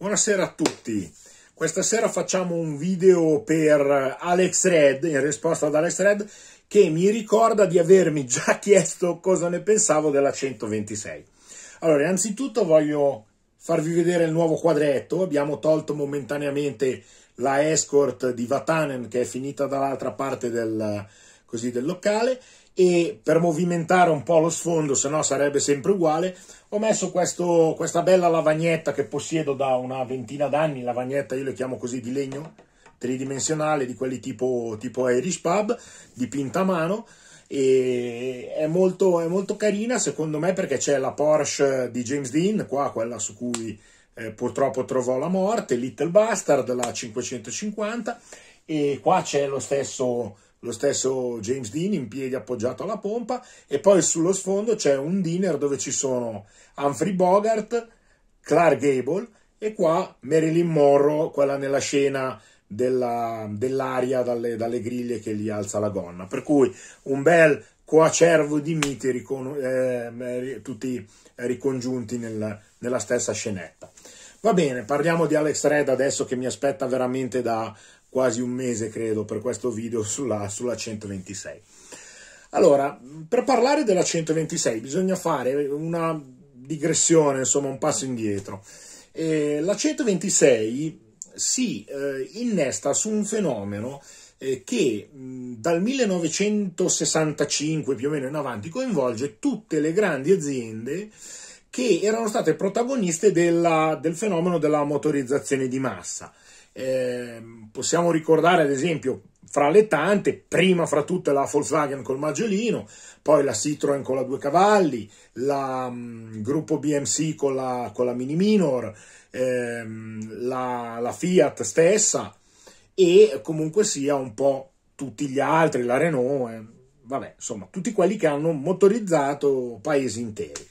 Buonasera a tutti. Questa sera facciamo un video per Alex Red, in risposta ad Alex Red, che mi ricorda di avermi già chiesto cosa ne pensavo della 126. Allora, innanzitutto voglio farvi vedere il nuovo quadretto. Abbiamo tolto momentaneamente la escort di Vatanen che è finita dall'altra parte del, così, del locale e per movimentare un po' lo sfondo, se no sarebbe sempre uguale, ho messo questo, questa bella lavagnetta che possiedo da una ventina d'anni, lavagnetta io le chiamo così di legno, tridimensionale, di quelli tipo, tipo Irish Pub, dipinta a mano, e è molto, è molto carina secondo me perché c'è la Porsche di James Dean, qua quella su cui eh, purtroppo trovò la morte, Little Bastard, la 550, e qua c'è lo stesso lo stesso James Dean in piedi appoggiato alla pompa e poi sullo sfondo c'è un dinner dove ci sono Humphrey Bogart, Clark Gable e qua Marilyn Monroe, quella nella scena della, dell'aria dalle, dalle, griglie che gli alza la gonna. Per cui un bel coacervo di miti ricon, eh, tutti ricongiunti nel, nella stessa scenetta. Va bene, parliamo di Alex Red adesso che mi aspetta veramente da quasi un mese, credo, per questo video sulla, sulla 126. Allora, per parlare della 126 bisogna fare una digressione, insomma, un passo indietro. E la 126 si eh, innesta su un fenomeno eh, che mh, dal 1965 più o meno in avanti coinvolge tutte le grandi aziende che erano state protagoniste della, del fenomeno della motorizzazione di massa. Eh, possiamo ricordare ad esempio fra le tante, prima fra tutte la Volkswagen col maggiolino, poi la Citroen con la due cavalli, la um, gruppo BMC con la, con la Mini Minor, ehm, la, la Fiat stessa e comunque sia un po' tutti gli altri, la Renault, eh, vabbè, insomma, tutti quelli che hanno motorizzato paesi interi.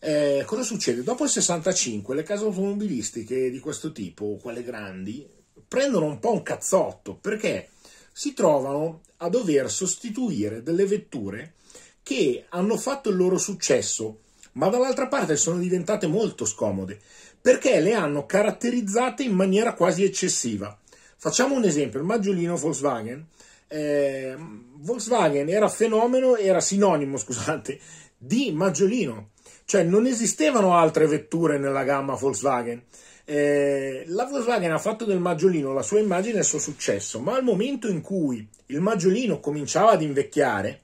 Eh, cosa succede? Dopo il 65 le case automobilistiche di questo tipo, quelle grandi, prendono un po' un cazzotto perché si trovano a dover sostituire delle vetture che hanno fatto il loro successo, ma dall'altra parte sono diventate molto scomode perché le hanno caratterizzate in maniera quasi eccessiva. Facciamo un esempio, il maggiolino Volkswagen. Eh, Volkswagen era fenomeno, era sinonimo, scusate, di maggiolino, cioè non esistevano altre vetture nella gamma Volkswagen. Eh, la Volkswagen ha fatto del maggiolino la sua immagine e il suo successo, ma al momento in cui il maggiolino cominciava ad invecchiare,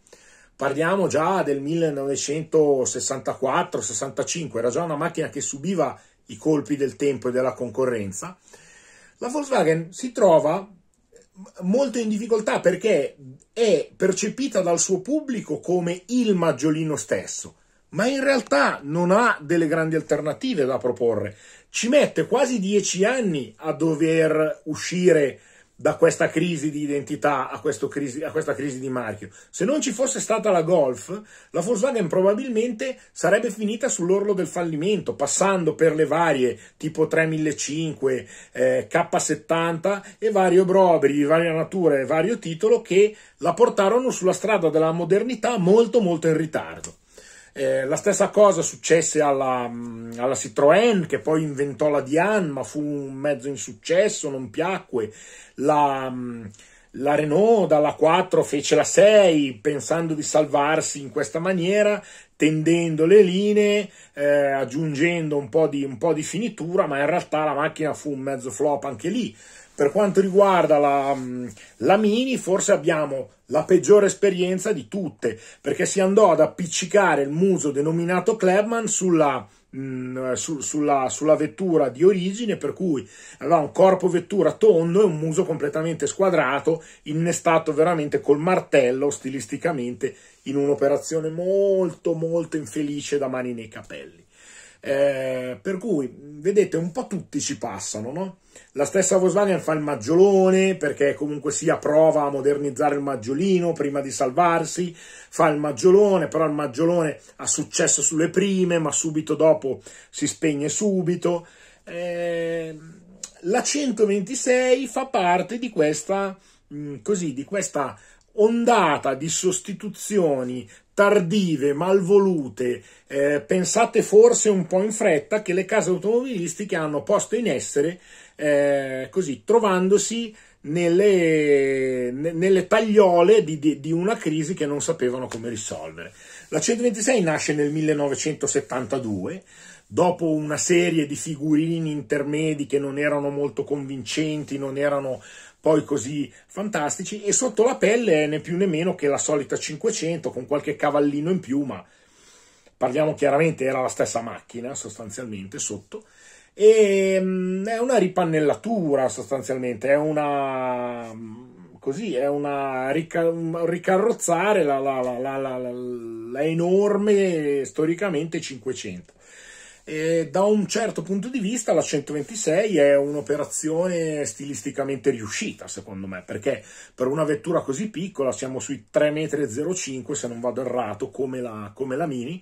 parliamo già del 1964-65, era già una macchina che subiva i colpi del tempo e della concorrenza, la Volkswagen si trova molto in difficoltà perché è percepita dal suo pubblico come il maggiolino stesso ma in realtà non ha delle grandi alternative da proporre. Ci mette quasi dieci anni a dover uscire da questa crisi di identità a, crisi, a, questa crisi di marchio. Se non ci fosse stata la Golf, la Volkswagen probabilmente sarebbe finita sull'orlo del fallimento, passando per le varie tipo 3500, eh, K70 e vari obrobri di varia natura e vario titolo che la portarono sulla strada della modernità molto molto in ritardo. Eh, la stessa cosa successe alla, mm, alla, Citroën che poi inventò la Diane ma fu un mezzo insuccesso, non piacque. La, mm, la Renault dalla 4 fece la 6 pensando di salvarsi in questa maniera, tendendo le linee, eh, aggiungendo un po, di, un po' di finitura, ma in realtà la macchina fu un mezzo flop anche lì. Per quanto riguarda la, mm, la Mini, forse abbiamo la peggiore esperienza di tutte, perché si andò ad appiccicare il muso denominato Clubman sulla, mm, su, sulla, sulla, vettura di origine, per cui aveva un corpo vettura tondo e un muso completamente squadrato, innestato veramente col martello stilisticamente in un'operazione molto molto infelice da mani nei capelli. Eh, per cui, vedete, un po' tutti ci passano, no? La stessa Volkswagen fa il maggiolone perché comunque sia prova a modernizzare il maggiolino prima di salvarsi, fa il maggiolone, però il maggiolone ha successo sulle prime, ma subito dopo si spegne subito. Eh, la 126 fa parte di questa, mh, così, di questa ondata di sostituzioni tardive, malvolute, eh, pensate forse un po' in fretta, che le case automobilistiche hanno posto in essere eh, così, trovandosi nelle, nelle tagliole di, di, di, una crisi che non sapevano come risolvere. La 126 nasce nel 1972, dopo una serie di figurini intermedi che non erano molto convincenti, non erano poi così fantastici, e sotto la pelle è né più né meno che la solita 500 con qualche cavallino in più, ma parliamo chiaramente, era la stessa macchina sostanzialmente sotto e um, è una ripannellatura sostanzialmente, è una così, è una rica, ricarrozzare la, la, la, la, enorme storicamente 500. E da un certo punto di vista la 126 è un'operazione stilisticamente riuscita secondo me perché per una vettura così piccola siamo sui 3,05 m se non vado errato come la, come la Mini.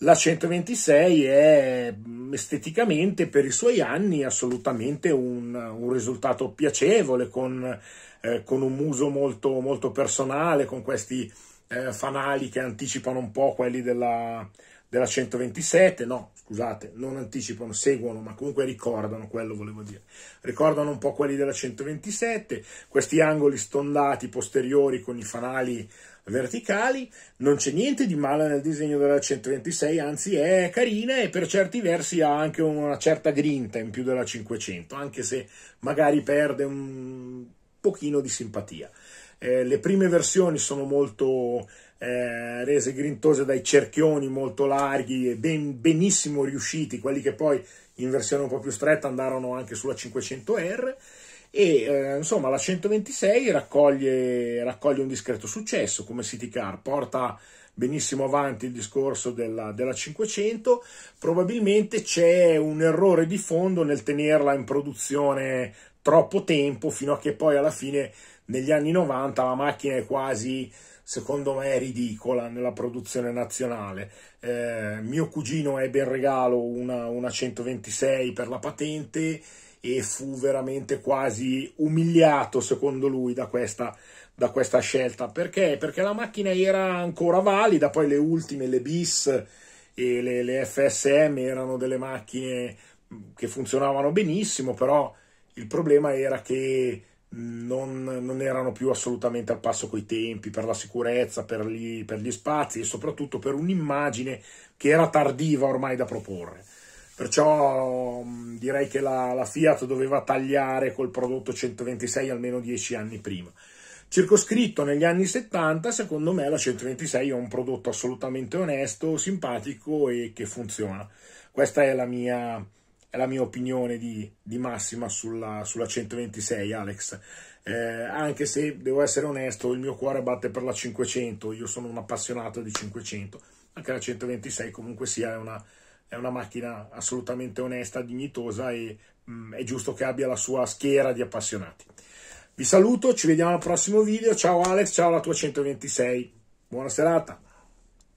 La 126 è mm, esteticamente per i suoi anni assolutamente un, un risultato piacevole, con, eh, con, un muso molto, molto personale, con questi eh, fanali che anticipano un po' quelli della, della 127, no, scusate, non anticipano, seguono, ma comunque ricordano, quello volevo dire, ricordano un po' quelli della 127, questi angoli stondati posteriori con i fanali verticali, non c'è niente di male nel disegno della 126, anzi è carina e per certi versi ha anche una certa grinta in più della 500, anche se magari perde un pochino di simpatia. Eh, le prime versioni sono molto eh, rese grintose dai cerchioni molto larghi e ben, benissimo riusciti, quelli che poi in versione un po' più stretta andarono anche sulla 500R e eh, insomma la 126 raccoglie, raccoglie, un discreto successo come city car, porta benissimo avanti il discorso della, della 500, probabilmente c'è un errore di fondo nel tenerla in produzione troppo tempo fino a che poi alla fine negli anni 90 la macchina è quasi secondo me ridicola nella produzione nazionale. Eh, mio cugino ebbe in regalo una, una 126 per la patente e fu veramente quasi umiliato, secondo lui, da questa, da questa scelta. Perché? Perché la macchina era ancora valida, poi le ultime, le bis e le, le FSM erano delle macchine che funzionavano benissimo, però il problema era che non, non, erano più assolutamente al passo coi tempi, per la sicurezza, per gli, per gli spazi e soprattutto per un'immagine che era tardiva ormai da proporre. Perciò mm, direi che la, la, Fiat doveva tagliare col prodotto 126 almeno 10 anni prima. Circoscritto negli anni 70, secondo me la 126 è un prodotto assolutamente onesto, simpatico e che funziona. Questa è la mia, è la mia opinione di, di massima sulla, sulla, 126, Alex. Eh, anche se devo essere onesto, il mio cuore batte per la 500, io sono un appassionato di 500, anche la 126 comunque sia una è una macchina assolutamente onesta, dignitosa e mh, mm, è giusto che abbia la sua schiera di appassionati. Vi saluto, ci vediamo al prossimo video, ciao Alex, ciao alla tua 126, buona serata.